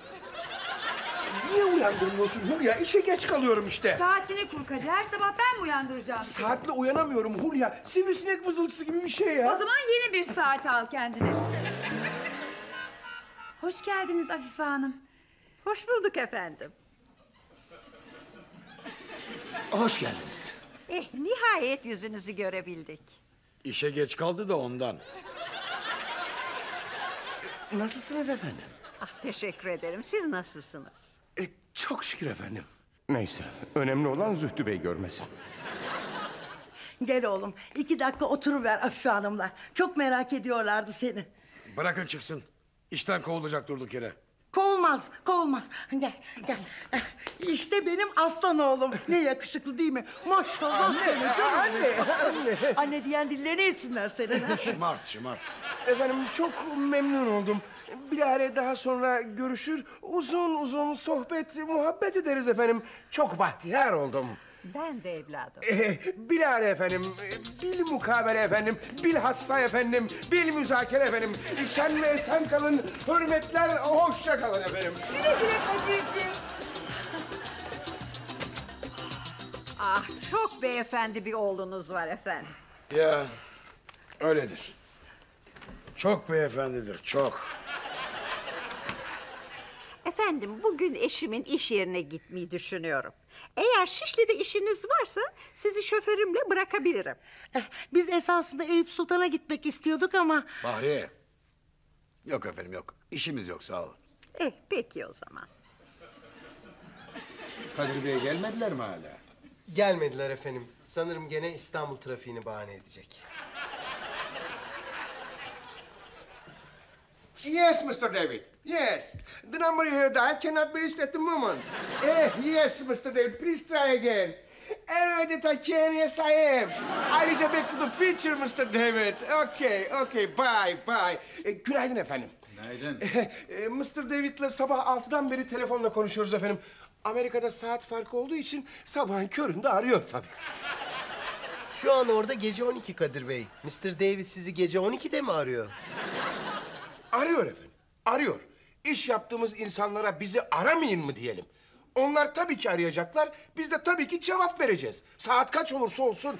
Niye uyandırmıyorsun Hulya? İşe geç kalıyorum işte. Saatini kur Kadir. Her sabah ben mi uyandıracağım? seni? Saatle uyanamıyorum Hulya. Sivrisinek vızıltısı gibi bir şey ya. O zaman yeni bir saat al kendine. Hoş geldiniz Afife Hanım. Hoş bulduk efendim. Hoş geldiniz. Eh nihayet yüzünüzü görebildik. İşe geç kaldı da ondan. Nasılsınız efendim? Ah teşekkür ederim. Siz nasılsınız? Çok şükür efendim. Neyse, önemli olan Zühtü Bey görmesin. Gel oğlum. iki dakika oturuver Afife Hanım'la. Çok merak ediyorlardı seni. Bırakın çıksın. İşten kovulacak durduk yere. Kovulmaz, kovulmaz. Gel, gel. İşte benim aslan oğlum. Ne yakışıklı değil mi? Maşallah Anne, sana canım. anne, anne. Anne diyen dillerini etsinler senin. Şımart şımart. Efendim çok memnun oldum. Bilahare daha sonra görüşür, uzun uzun sohbet, muhabbet ederiz efendim. Çok bahtiyar oldum. Ben de evladım. Ee, bilahare efendim, bil mukabele efendim, bilhassa efendim, bil müzakere efendim. Şen ve esen kalın, hürmetler, hoşça kalın efendim. Güle güle Kadir'ciğim. Ah çok beyefendi bir oğlunuz var efendim. Ya öyledir. Çok beyefendidir çok. Efendim bugün eşimin iş yerine gitmeyi düşünüyorum. Eğer Şişli'de işiniz varsa sizi şoförümle bırakabilirim. Eh, Biz esasında Eyüp Sultan'a gitmek istiyorduk ama... Bahriye. Yok efendim yok. İşimiz yok sağ olun. Eh peki o zaman. Kadir Bey gelmediler mi hala? Gelmediler efendim. Sanırım gene İstanbul trafiğini bahane edecek. Yes, Mr. David. Yes. The number you heard dialed cannot be reached at the moment. Eh, yes, Mr. David. Please try again. Anyway, that I can, yes, I am. I reach back to the future, Mr. David. Okay, okay. Bye, bye. E, günaydın efendim. Günaydın. E, Mr. David'le sabah altıdan beri telefonla konuşuyoruz efendim. Amerika'da saat farkı olduğu için sabahın köründe arıyor tabii. Şu an orada gece 12 Kadir Bey. Mr. Davis sizi gece 12'de mi arıyor? Arıyor efendim, arıyor. İş yaptığımız insanlara bizi aramayın mı diyelim. Onlar tabii ki arayacaklar, biz de tabii ki cevap vereceğiz. Saat kaç olursa olsun.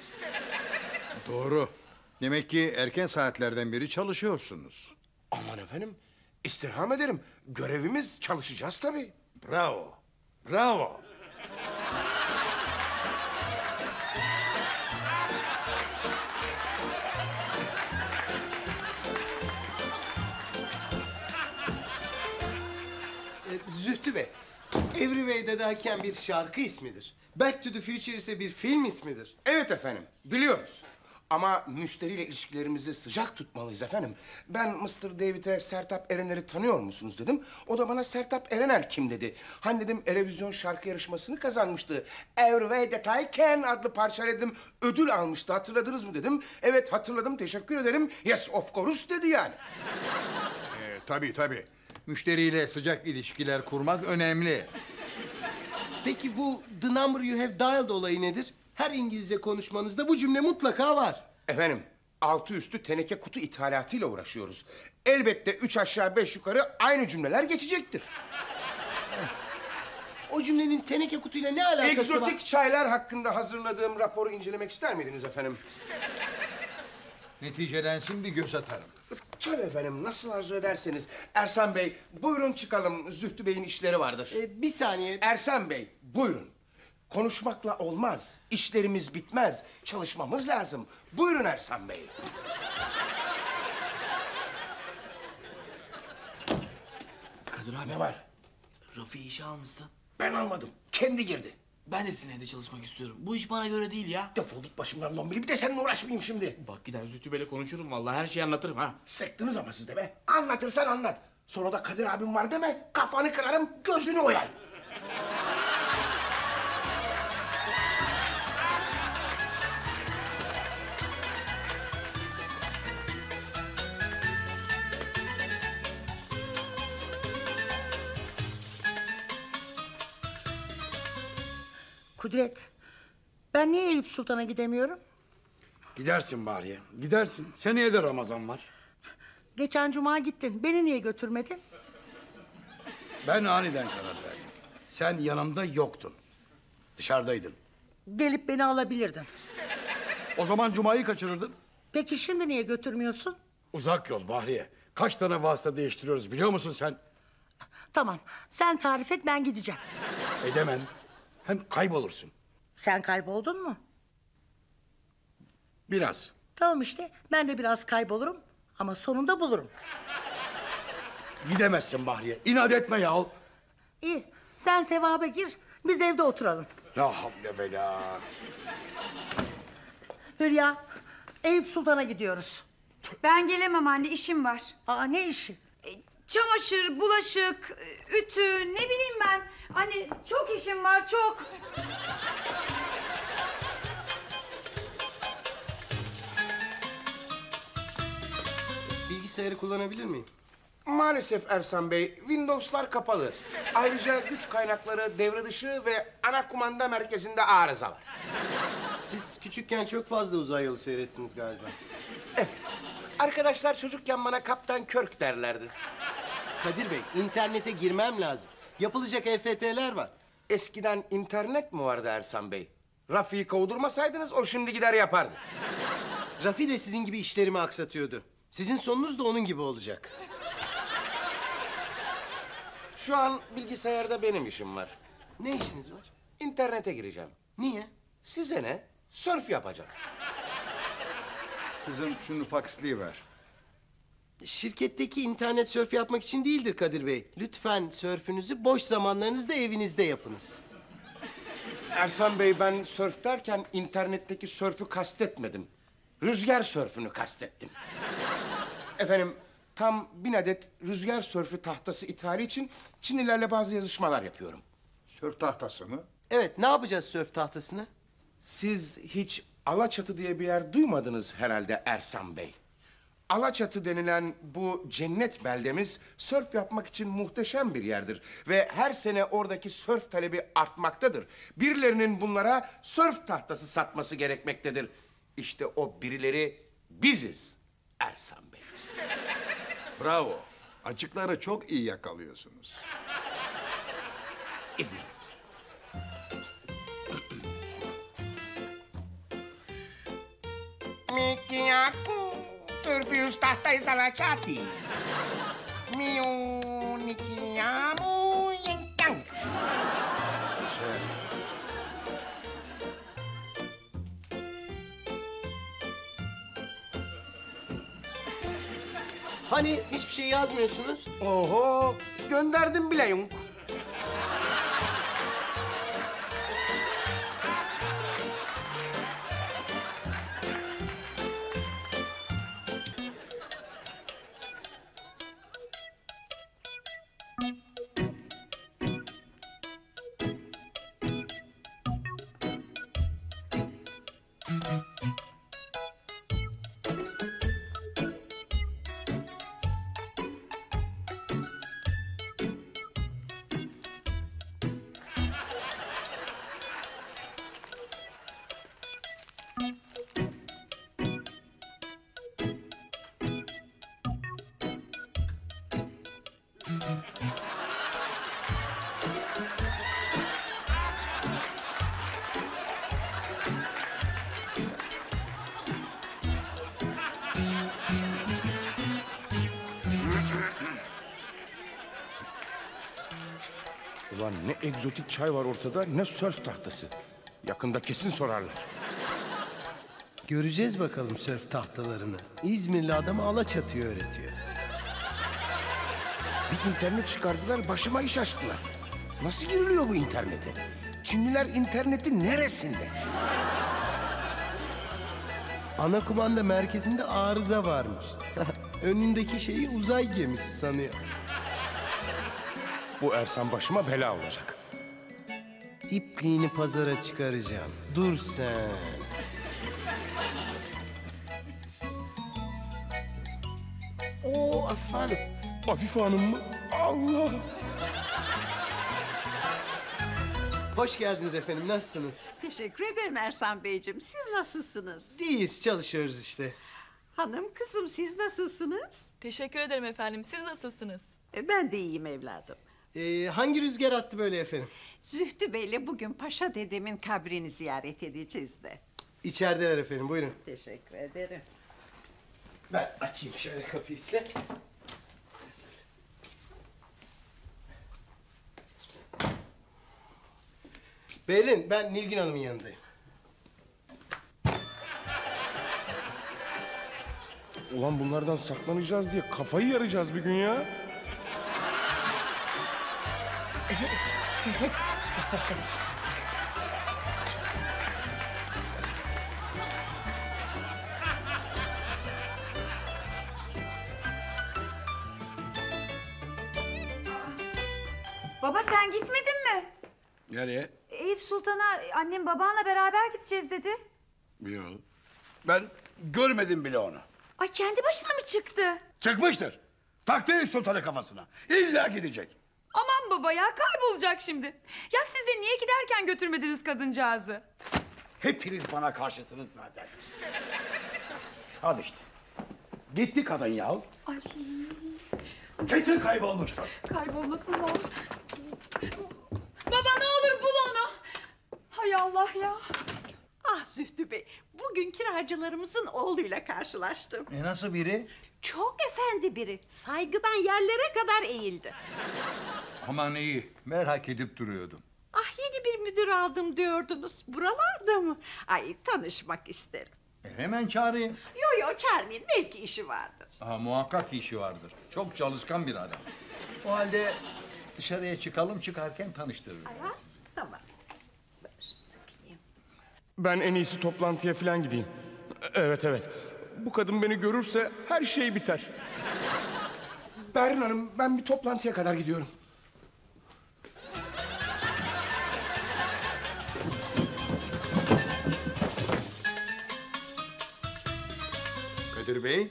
Doğru. Demek ki erken saatlerden beri çalışıyorsunuz. Aman efendim, istirham ederim. Görevimiz çalışacağız tabii. Bravo. Bravo. Zühtü Bey, Every Way'de Pedaken bir şarkı ismidir. Back to the Future ise bir film ismidir. Evet efendim, biliyoruz. Ama müşteriyle ilişkilerimizi sıcak tutmalıyız efendim. Ben Mr. David'e Sertap Erener'i tanıyor musunuz dedim. O da bana Sertap Erener kim dedi. Hani dedim Erevizyon şarkı yarışmasını kazanmıştı. Every Way That I Can adlı parçayla dedim ödül almıştı. Hatırladınız mı dedim. Evet hatırladım teşekkür ederim. Yes of course dedi yani. Ee, tabii tabii. Müşteriyle sıcak ilişkiler kurmak önemli. Peki bu the number you have dialed olayı nedir? Her İngilizce konuşmanızda bu cümle mutlaka var. Efendim altı üstü teneke kutu ithalatıyla uğraşıyoruz. Elbette üç aşağı beş yukarı aynı cümleler geçecektir. O cümlenin teneke kutuyla ne alakası var? Egzotik çaylar hakkında hazırladığım raporu incelemek ister miydiniz efendim? Neticelensin bir göz atarım. Tabii efendim nasıl arzu ederseniz. Ersan Bey buyurun çıkalım Zühtü Bey'in işleri vardır. Ee, bir saniye. Ersan Bey buyurun. Konuşmakla olmaz. İşlerimiz bitmez. Çalışmamız lazım. Buyurun Ersan Bey. Kadir abi Ne var? Rafi'yi işe almışsın. Ben almadım. Kendi girdi. Ben de sizin evde çalışmak istiyorum. Bu iş bana göre değil ya. Defol git başımdan dombili. Bir de seninle uğraşmayayım şimdi. Bak gider Zühtü Bey'le konuşurum vallahi her şeyi anlatırım ha. Sektiniz ama siz de be. Anlatırsan anlat. Sonra da Kadir abim var deme. Kafanı kırarım, gözünü oyar. Kudret. Ben niye Eyüp Sultan'a gidemiyorum? Gidersin bari. Gidersin. Seneye de Ramazan var. Geçen cuma gittin. Beni niye götürmedin? Ben aniden karar verdim. Sen yanımda yoktun. Dışarıdaydın. Gelip beni alabilirdin. O zaman Cuma'yı kaçırırdın. Peki şimdi niye götürmüyorsun? Uzak yol Bahriye. Kaç tane vasıta değiştiriyoruz biliyor musun sen? Tamam. Sen tarif et ben gideceğim. Edemem. Hem kaybolursun. Sen kayboldun mu? Biraz. Tamam işte. Ben de biraz kaybolurum. Ama sonunda bulurum. Gidemezsin Bahriye. İnat etme ya. İyi. Sen sevaba gir. Biz evde oturalım. La havle ve la. Hülya. Eyüp Sultan'a gidiyoruz. Ben gelemem anne işim var. Aa ne işi? Çamaşır, bulaşık, ütü ne bileyim ben. Anne çok işim var çok. Bilgisayarı kullanabilir miyim? Maalesef Ersan Bey, Windows'lar kapalı. Ayrıca güç kaynakları devre dışı ve ana kumanda merkezinde arıza var. Siz küçükken çok fazla uzay yolu seyrettiniz galiba. Arkadaşlar çocukken bana Kaptan Körk derlerdi. Kadir Bey, internete girmem lazım. Yapılacak EFT'ler var. Eskiden internet mi vardı Ersan Bey? Rafi'yi kovdurmasaydınız o şimdi gider yapardı. Rafi de sizin gibi işlerimi aksatıyordu. Sizin sonunuz da onun gibi olacak. Şu an bilgisayarda benim işim var. Ne işiniz var? İnternete gireceğim. Niye? Size ne? Sörf yapacağım. Kızım şunu faksliyi ver. Şirketteki internet sörf yapmak için değildir Kadir Bey. Lütfen sörfünüzü boş zamanlarınızda evinizde yapınız. Ersan Bey ben sörf derken internetteki sörfü kastetmedim. Rüzgar sörfünü kastettim. Efendim tam bin adet rüzgar sörfü tahtası ithali için Çinlilerle bazı yazışmalar yapıyorum. Sörf tahtası mı? Evet, ne yapacağız sörf tahtasını? Siz hiç Alaçatı diye bir yer duymadınız herhalde Ersan Bey. Alaçatı denilen bu cennet beldemiz sörf yapmak için muhteşem bir yerdir. Ve her sene oradaki sörf talebi artmaktadır. Birilerinin bunlara sörf tahtası satması gerekmektedir. İşte o birileri biziz Ersan Bey. Bravo. Açıkları çok iyi yakalıyorsunuz. İzninizle. Aku surfius tahtai salacati. Miu nikiamu yengkang. Hani hiçbir şey yazmıyorsunuz? Oho gönderdim bile yunk. Egzotik çay var ortada ne sörf tahtası. Yakında kesin sorarlar. Göreceğiz bakalım sörf tahtalarını. İzmirli adamı Alaçatı'yı öğretiyor. Bir internet çıkardılar başıma iş açtılar. Nasıl giriliyor bu internete? Çinliler internetin neresinde? Ana kumanda merkezinde arıza varmış. Önündeki şeyi uzay gemisi sanıyor. Bu Ersan başıma bela olacak. İpliğini pazara çıkaracağım. Dur sen. Oo efendim. Afife Hanım mı? Allah! Hoş geldiniz efendim. Nasılsınız? Teşekkür ederim Ersan Beyciğim. Siz nasılsınız? İyiyiz, çalışıyoruz işte. Hanım kızım siz nasılsınız? Teşekkür ederim efendim. Siz nasılsınız? E, Ben de iyiyim evladım. Ee, hangi rüzgar attı böyle efendim? Zühtü Bey'le bugün Paşa dedemin kabrini ziyaret edeceğiz de. İçerideler efendim. Buyurun. Teşekkür ederim. Ben açayım şöyle kapıyı size. Berin, ben Nilgün Hanım'ın yanındayım. Ulan bunlardan saklanacağız diye kafayı yarayacağız bir gün ya. Baba sen gitmedin mi? Nereye? Eyüp Sultan'a annem babanla beraber gideceğiz dedi. Yok. Ben görmedim bile onu. Ay kendi başına mı çıktı? Çıkmıştır. Taktı Eyüp Sultan'ı kafasına. İlla gidecek. Aman baba ya kaybolacak şimdi. Ya siz de niye giderken götürmediniz kadıncağızı? Hepiniz bana karşısınız zaten. Al işte. Gitti kadın ya. Ay Kesin kaybolmuştur. kaybolmasın olur. Baba ne olur bul onu. Hay Allah ya. Ah Zühtü Bey, bugün kiracılarımızın oğluyla karşılaştım. E nasıl biri? Çok efendi biri. Saygıdan yerlere kadar eğildi. Aman iyi. Merak edip duruyordum. Ah yeni bir müdür aldım diyordunuz. Buralarda mı? Ay tanışmak isterim. E, hemen çağırayım. Yo yo çağırmayın belki işi vardır. Aha, muhakkak işi vardır. Çok çalışkan bir adam. O halde dışarıya çıkalım çıkarken tanıştırırım. Ha, tamam. Ben en iyisi toplantıya falan gideyim. Evet evet. Bu kadın beni görürse her şey biter. Berin Hanım ben bir toplantıya kadar gidiyorum. Kadir Bey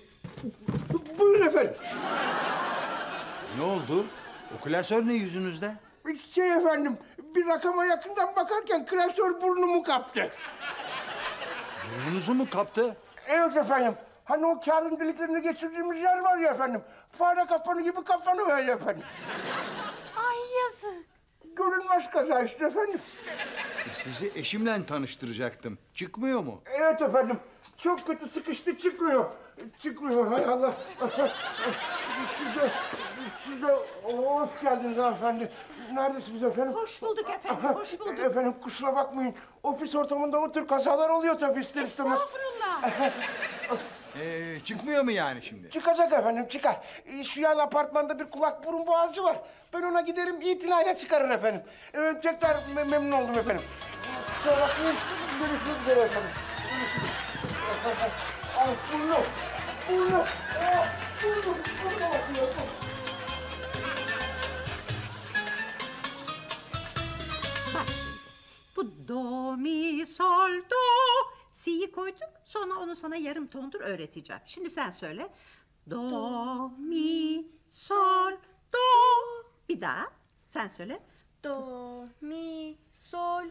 Buyurun efendim. ne oldu? O klasör ne yüzünüzde? Şey efendim bir rakama yakından bakarken klasör burnumu kaptı. Burnunuzu mu kaptı? Evet efendim. Hani o kağıdın deliklerini geçirdiğimiz yer var ya efendim. Fare kapanı gibi kapanı öyle efendim. Ay yazık. Görünmez kaza işte efendim. Sizi eşimle tanıştıracaktım. Çıkmıyor mu? Evet efendim. Çok kötü sıkıştı çıkmıyor. Çıkmıyor hay Allah. size, size hoş geldiniz hanımefendi. Neredesiniz efendim? Hoş bulduk efendim, hoş bulduk. Efendim kusura bakmayın. Ofis ortamında o tür kazalar oluyor tabii ister istemez. Estağfurullah. Ee, çıkmıyor mu yani şimdi? Çıkacak efendim çıkar. Ee, Şu yan apartmanda bir kulak burun boğazcı var. Ben ona giderim itinayla çıkarır efendim. Ee, tekrar me- memnun oldum efendim. Kusura bakmayın. Görüşmek üzere efendim. Görüşürüz. Burnu. Burnu. Ah burnu. Burnu bakıyor. Bak şimdi. Bu do, mi, sol, do. Si'yi koyduk. Sonra onu sana yarım tondur öğreteceğim. Şimdi sen söyle. Do, mi, sol, do. Bir daha. Sen söyle. Do, mi, sol,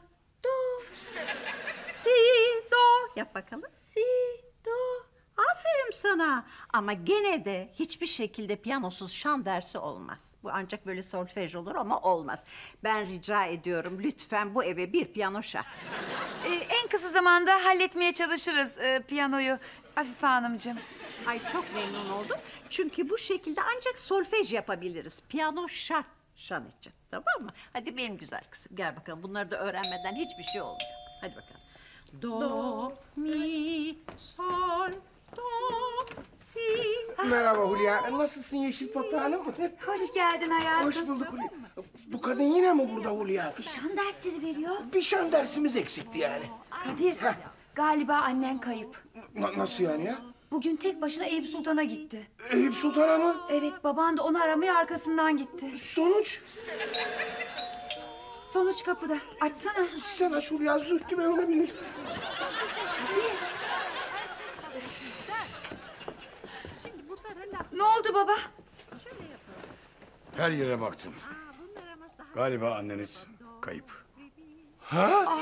do, Si, do. Yap bakalım. Si, do. Aferin sana. Ama gene de hiçbir şekilde piyanosuz şan dersi olmaz. Bu ancak böyle solfej olur ama olmaz. Ben rica ediyorum lütfen bu eve bir piyano şart. Ee, en kısa zamanda halletmeye çalışırız e, piyanoyu Afife Hanımcığım. Ay çok memnun oldum. Çünkü bu şekilde ancak solfej yapabiliriz. Piyano şart. Şan için tamam mı? Hadi benim güzel kızım gel bakalım. Bunları da öğrenmeden hiçbir şey olmuyor. Hadi bakalım. Do, mi, sol, do, si. Merhaba Hulya. Nasılsın Yeşil Papağanım? Hoş geldin hayatım. Hoş bulduk Hulya. Bu kadın yine mi burada Hulya? Şan dersleri veriyor. Bir şan dersimiz eksikti yani. Kadir, galiba annen kayıp. Na- nasıl yani ya? Bugün tek başına Eyüp Sultan'a gitti. Eyüp Sultan'a mı? Evet, baban da onu aramaya arkasından gitti. Sonuç? Sonuç kapıda. Açsana. Sen aç Hulya. Zühtü ben onu bilirim. Kadir. Ne oldu baba? Her yere baktım. Galiba anneniz kayıp. Ha? Aa,